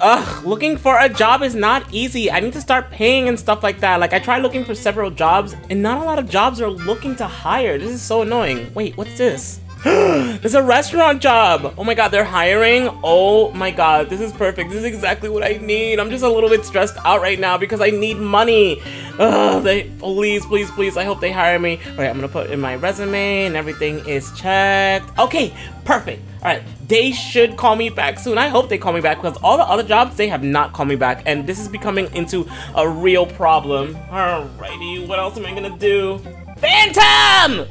Ugh, looking for a job is not easy. I need to start paying and stuff like that. Like, I tried looking for several jobs, and not a lot of jobs are looking to hire. This is so annoying. Wait, what's this? There's a restaurant job. Oh my god, they're hiring. Oh my god, this is perfect. This is exactly what I need. I'm just a little bit stressed out right now because I need money. Ugh, they please, please, please. I hope they hire me. All right, I'm gonna put in my resume and everything is checked. Okay, perfect. All right, they should call me back soon. I hope they call me back because all the other jobs they have not called me back, and this is becoming into a real problem. Alrighty, what else am I gonna do? Phantom!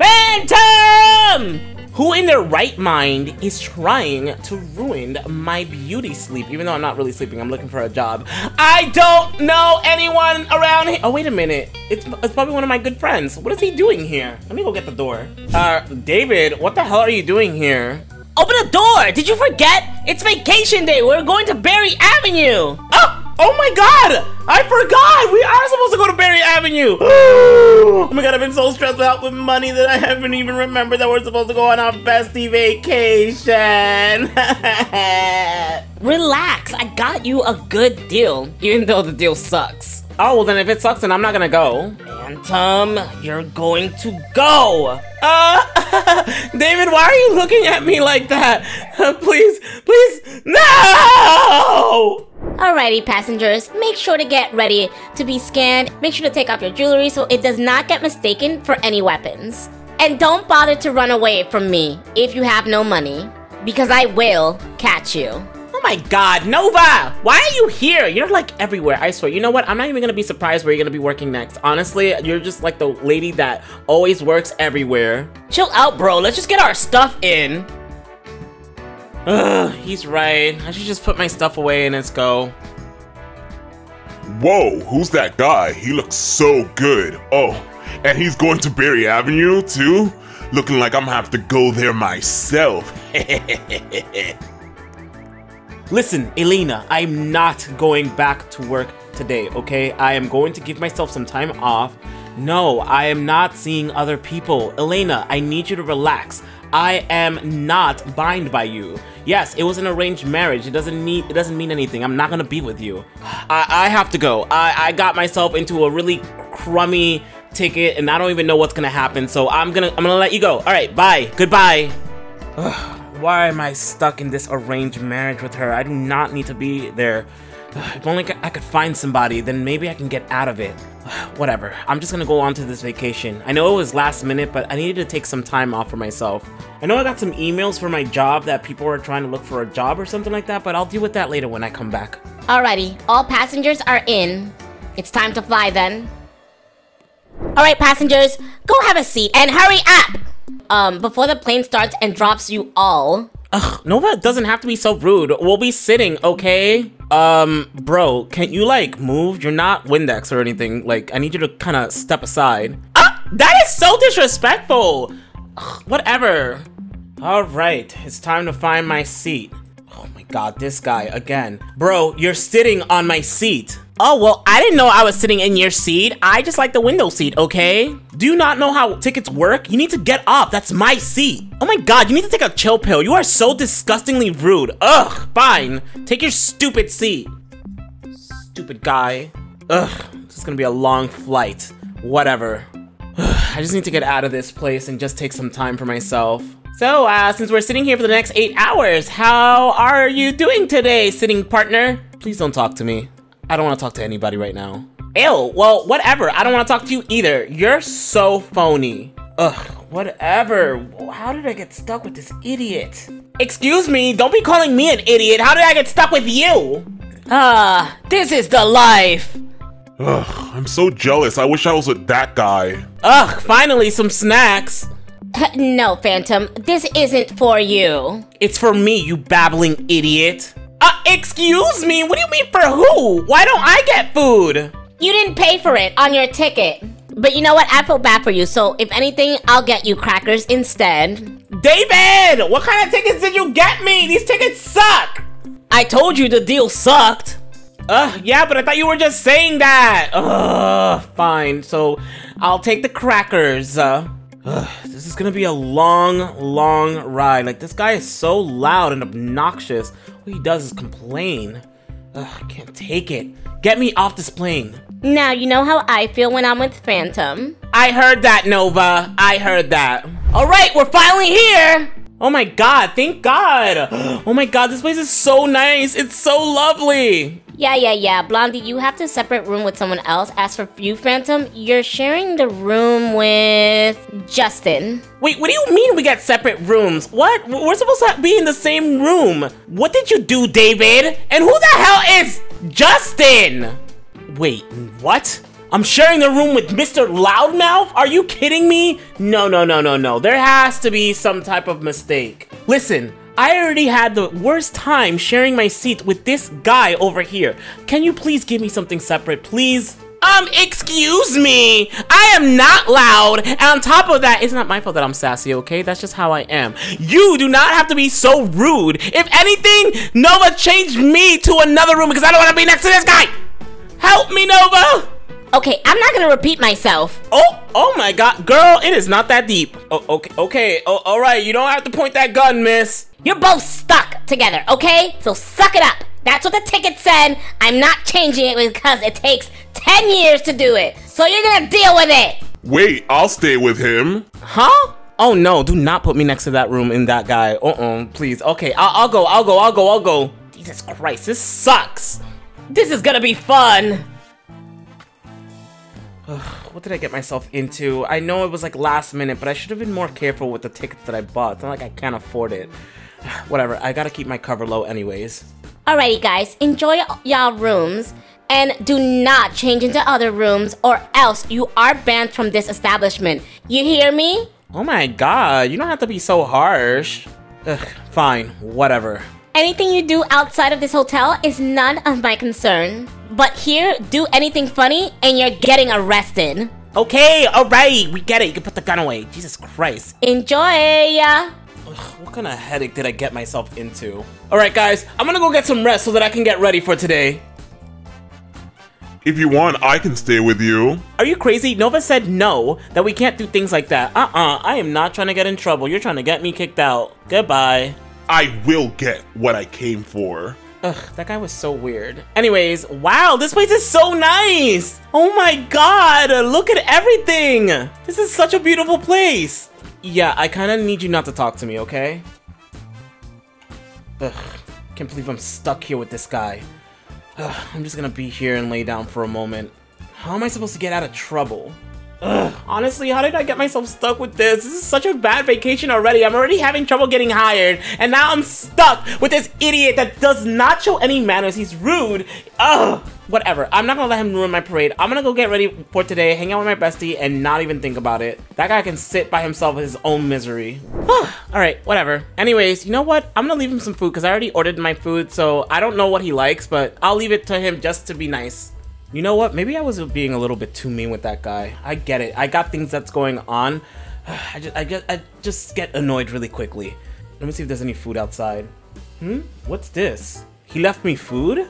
Phantom! Who in their right mind is trying to ruin my beauty sleep? Even though I'm not really sleeping, I'm looking for a job. I don't know anyone around here. Oh, wait a minute. It's, it's probably one of my good friends. What is he doing here? Let me go get the door. Uh, David, what the hell are you doing here? Open the door! Did you forget? It's vacation day! We're going to Berry Avenue! Oh! My god! I forgot! We are supposed to go to Berry Avenue! oh my god, I've been so stressed out with money that I haven't even remembered that we're supposed to go on our bestie vacation! Relax, I got you a good deal, even though the deal sucks. Oh, well then if it sucks, then I'm not gonna go. Phantom, you're going to go! Uh, David, why are you looking at me like that? Please, please, no! Alrighty, passengers, make sure to get ready to be scanned. Make sure to take off your jewelry so it does not get mistaken for any weapons. And don't bother to run away from me if you have no money, because I will catch you. Oh my god, Nova! Why are you here? You're like everywhere, I swear. You know what? I'm not even gonna be surprised where you're gonna be working next. Honestly, you're just like the lady that always works everywhere. Chill out, bro. Let's just get our stuff in. Ugh, he's right. I should just put my stuff away and let's go. Whoa, who's that guy? He looks so good. Oh, and he's going to Berry Avenue too? Looking like I'm gonna have to go there myself. Listen, Elena, I'm not going back to work today, okay? I am going to give myself some time off. No, I am not seeing other people. Elena, I need you to relax. I am not bind by you. Yes, it was an arranged marriage. It doesn't need it doesn't mean anything. I'm not gonna be with you. I, I have to go. I, I got myself into a really crummy ticket and I don't even know what's gonna happen. So I'm gonna I'm gonna let you go. Alright, bye. Goodbye. Ugh. Why am I stuck in this arranged marriage with her? I do not need to be there. If only I could find somebody, then maybe I can get out of it. Whatever, I'm just gonna go on to this vacation. I know it was last minute, but I needed to take some time off for myself. I know I got some emails for my job that people were trying to look for a job or something like that, but I'll deal with that later when I come back. Alrighty, all passengers are in. It's time to fly then. Alright, passengers, go have a seat and hurry up! Um, before the plane starts and drops you all. Ugh, Nova doesn't have to be so rude. We'll be sitting, okay? Um, bro, can't you, like, move? You're not Windex or anything. Like, I need you to kind of step aside. Ah! That is so disrespectful! Ugh, whatever. Alright, it's time to find my seat. Oh my god, this guy again. Bro, you're sitting on my seat. Oh, well, I didn't know I was sitting in your seat. I just like the window seat, okay? Do you not know how tickets work? You need to get up. That's my seat. Oh my god, you need to take a chill pill. You are so disgustingly rude. Ugh, fine. Take your stupid seat. Stupid guy. Ugh, this is gonna be a long flight. Whatever. I just need to get out of this place and just take some time for myself. So, uh, since we're sitting here for the next eight hours, how are you doing today, sitting partner? Please don't talk to me. I don't want to talk to anybody right now. Ew, well, whatever. I don't want to talk to you either. You're so phony. Ugh, whatever. How did I get stuck with this idiot? Excuse me, don't be calling me an idiot. How did I get stuck with you? Ah, this is the life. Ugh, I'm so jealous. I wish I was with that guy. Ugh, finally some snacks. no, Phantom, this isn't for you. It's for me, you babbling idiot. Uh, excuse me? What do you mean for who? Why don't I get food? You didn't pay for it on your ticket. But you know what? I feel bad for you, so if anything, I'll get you crackers instead. David! What kind of tickets did you get me? These tickets suck! I told you the deal sucked. Ugh, yeah, but I thought you were just saying that. Ugh, fine. So, I'll take the crackers. Uh, ugh, this is gonna be a long, long ride. Like, this guy is so loud and obnoxious. All he does is complain. Ugh, I can't take it. Get me off this plane. Now you know how I feel when I'm with Phantom. I heard that, Nova. I heard that. All right, we're finally here. Oh my god, thank god. Oh my god, this place is so nice. It's so lovely. Yeah, yeah, yeah. Blondie, you have to separate room with someone else. As for you, Phantom, you're sharing the room with Justin. Wait, what do you mean we got separate rooms? What? We're supposed to be in the same room. What did you do, David? And who the hell is Justin? Wait, what? I'm sharing the room with Mr. Loudmouth? Are you kidding me? No, no, no, no, no. There has to be some type of mistake. Listen, I already had the worst time sharing my seat with this guy over here. Can you please give me something separate, please? Um, excuse me! I am not loud! And on top of that, it's not my fault that I'm sassy, okay? That's just how I am. You do not have to be so rude. If anything, Nova changed me to another room because I don't want to be next to this guy! Help me, Nova! Okay, I'm not gonna repeat myself. Oh, oh my god, girl, it is not that deep. Oh, okay, okay, oh, all right, you don't have to point that gun, miss. You're both stuck together, okay? So suck it up. That's what the ticket said. I'm not changing it because it takes 10 years to do it. So you're gonna deal with it. Wait, I'll stay with him. Huh? Oh no, do not put me next to that room in that guy. Uh-uh, please. Okay, I'll, I'll go, I'll go, I'll go, I'll go. Jesus Christ, this sucks. This is gonna be fun. What did I get myself into? I know it was like last minute, but I should have been more careful with the tickets that I bought. It's not like I can't afford it. Whatever, I gotta keep my cover low anyways. Alrighty, guys, enjoy y'all rooms. And do not change into other rooms or else you are banned from this establishment. You hear me? Oh my god, you don't have to be so harsh. Ugh, fine, whatever. Anything you do outside of this hotel is none of my concern. But here, do anything funny and you're getting arrested. Okay, alright, we get it. You can put the gun away. Jesus Christ. Enjoy! Ugh, what kind of headache did I get myself into? Alright, guys, I'm gonna go get some rest so that I can get ready for today. If you want, I can stay with you. Are you crazy? Nova said no, that we can't do things like that. Uh-uh, I am not trying to get in trouble. You're trying to get me kicked out. Goodbye. I will get what I came for. Ugh, that guy was so weird. Anyways, wow, this place is so nice! Oh my god, look at everything! This is such a beautiful place! Yeah, I kinda need you not to talk to me, okay? Ugh, can't believe I'm stuck here with this guy. Ugh, I'm just gonna be here and lay down for a moment. How am I supposed to get out of trouble? Ugh, honestly, how did I get myself stuck with this? This is such a bad vacation already. I'm already having trouble getting hired, and now I'm stuck with this idiot that does not show any manners. He's rude. Ugh, whatever. I'm not gonna let him ruin my parade. I'm gonna go get ready for today, hang out with my bestie, and not even think about it. That guy can sit by himself with his own misery. Alright, whatever. Anyways, you know what? I'm gonna leave him some food because I already ordered my food, so I don't know what he likes, but I'll leave it to him just to be nice. You know what? Maybe I was being a little bit too mean with that guy. I get it. I got things that's going on. I just, I just, I just get annoyed really quickly. Let me see if there's any food outside. Hmm? What's this? He left me food?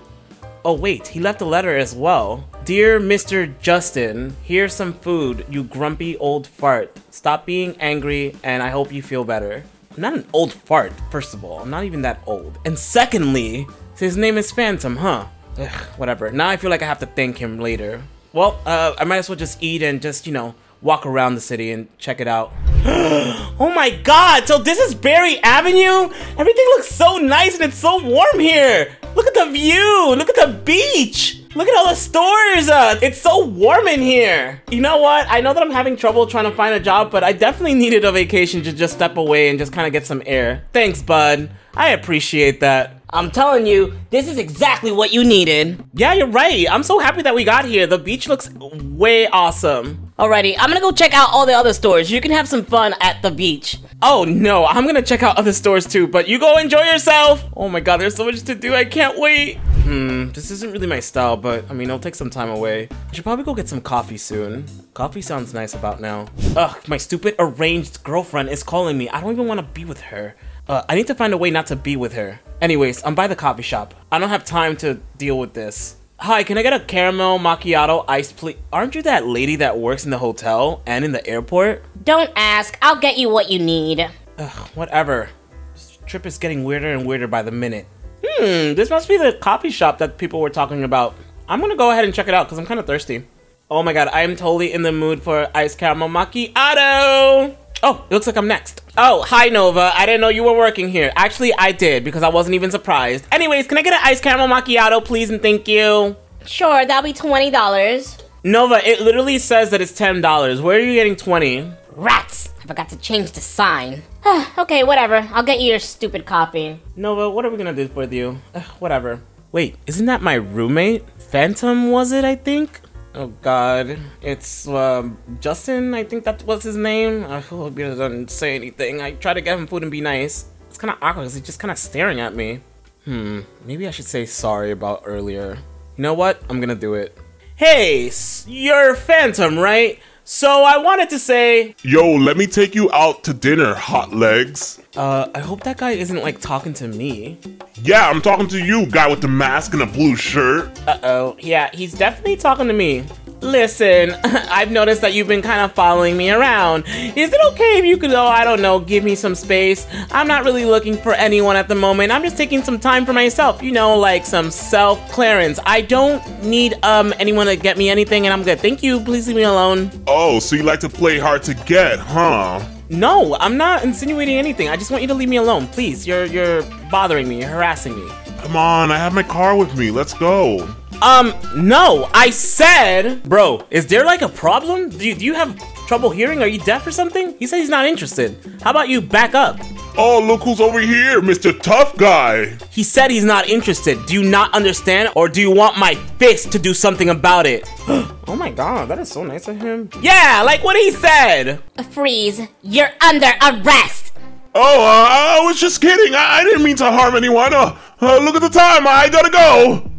Oh wait, he left a letter as well. Dear Mr. Justin, here's some food, you grumpy old fart. Stop being angry and I hope you feel better. I'm not an old fart, first of all. I'm not even that old. And secondly, his name is Phantom, huh? Ugh, whatever. Now I feel like I have to thank him later. Well, uh, I might as well just eat and just, you know, walk around the city and check it out. oh my god, so this is Berry Avenue? Everything looks so nice and it's so warm here. Look at the view, look at the beach. Look at all the stores! Uh, it's so warm in here! You know what? I know that I'm having trouble trying to find a job, but I definitely needed a vacation to just step away and just kind of get some air. Thanks, bud. I appreciate that. I'm telling you, this is exactly what you needed. Yeah, you're right. I'm so happy that we got here. The beach looks way awesome. Alrighty, I'm gonna go check out all the other stores. You can have some fun at the beach. Oh no, I'm gonna check out other stores too, but you go enjoy yourself! Oh my god, there's so much to do, I can't wait! Hmm, this isn't really my style, but I mean, it'll take some time away. I should probably go get some coffee soon. Coffee sounds nice about now. Ugh, my stupid arranged girlfriend is calling me. I don't even want to be with her. Uh, I need to find a way not to be with her. Anyways, I'm by the coffee shop. I don't have time to deal with this. Hi, can I get a caramel macchiato iced please? Aren't you that lady that works in the hotel and in the airport? Don't ask. I'll get you what you need. Ugh, whatever. This trip is getting weirder and weirder by the minute. Hmm, this must be the coffee shop that people were talking about. I'm gonna go ahead and check it out because I'm kind of thirsty. Oh my god, I am totally in the mood for iced caramel macchiato. Oh, it looks like I'm next. Oh, hi Nova. I didn't know you were working here. Actually, I did because I wasn't even surprised. Anyways, can I get an iced caramel macchiato, please, and thank you? Sure, that'll be twenty dollars. Nova, it literally says that it's ten dollars. Where are you getting twenty? Rats! I forgot to change the sign. okay, whatever. I'll get you your stupid copy. Nova, what are we gonna do with you? Ugh, whatever. Wait, isn't that my roommate? Phantom was it? I think. Oh God, it's um, Justin. I think that was his name. I hope he doesn't say anything. I try to get him food and be nice. It's kind of awkward because he's just kind of staring at me. Hmm, maybe I should say sorry about earlier. You know what? I'm gonna do it. Hey, you're Phantom, right? So I wanted to say, Yo, let me take you out to dinner, hot legs. uh, I hope that guy isn't like talking to me. Yeah, I'm talking to you, guy with the mask and a blue shirt. Uh-oh. Yeah, he's definitely talking to me. Listen, I've noticed that you've been kind of following me around. Is it okay if you could, oh, I don't know, give me some space? I'm not really looking for anyone at the moment. I'm just taking some time for myself, you know, like some self-clearance. I don't need um anyone to get me anything and I'm good. Thank you. Please leave me alone. Oh, so you like to play hard to get, huh? No, I'm not insinuating anything. I just want you to leave me alone. Please. You're you're bothering me, you're harassing me. Come on, I have my car with me. Let's go. Um, no, I said, bro, is there like a problem? Do you, do you have trouble hearing? Are you deaf or something? He said he's not interested. How about you back up? Oh, look who's over here, Mr. Tough Guy. He said he's not interested. Do you not understand? Or do you want my fist to do something about it? oh my god, that is so nice of him. Yeah, like what he said. Freeze! You're under arrest! Oh, uh, I was just kidding. I, I didn't mean to harm anyone. Uh, uh, look at the time. I gotta go.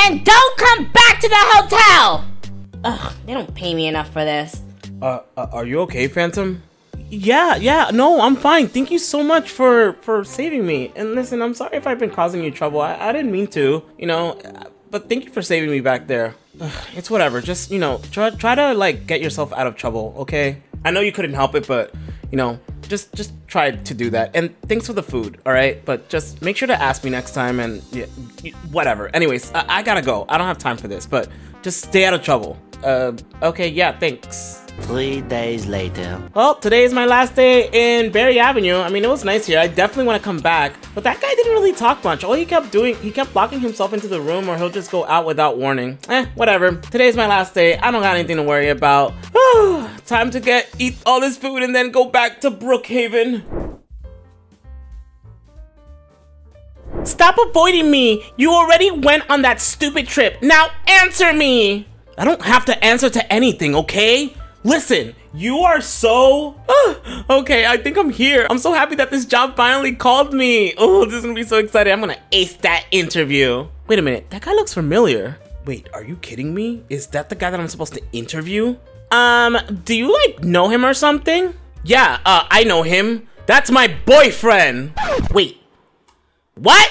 And don't come back to the hotel! Ugh, they don't pay me enough for this. Uh, uh, are you okay, Phantom? Yeah, yeah, no, I'm fine. Thank you so much for for saving me. And listen, I'm sorry if I've been causing you trouble. I, I didn't mean to, you know. But thank you for saving me back there. Ugh, it's whatever. Just you know, try try to like get yourself out of trouble, okay? I know you couldn't help it, but you know, just just try to do that. And thanks for the food, all right? But just make sure to ask me next time. And yeah, whatever. Anyways, I, I gotta go. I don't have time for this. But just stay out of trouble. Uh, okay, yeah, thanks. Three days later. Well, today is my last day in Berry Avenue. I mean, it was nice here. I definitely want to come back. But that guy didn't really talk much. All he kept doing, he kept locking himself into the room or he'll just go out without warning. Eh, whatever. Today's my last day. I don't got anything to worry about. Time to get, eat all this food and then go back to Brookhaven. Stop avoiding me. You already went on that stupid trip. Now answer me. I don't have to answer to anything, okay? Listen, you are so. okay, I think I'm here. I'm so happy that this job finally called me. Oh, this is gonna be so exciting. I'm gonna ace that interview. Wait a minute, that guy looks familiar. Wait, are you kidding me? Is that the guy that I'm supposed to interview? Um, do you like know him or something? Yeah, uh, I know him. That's my boyfriend. Wait, what?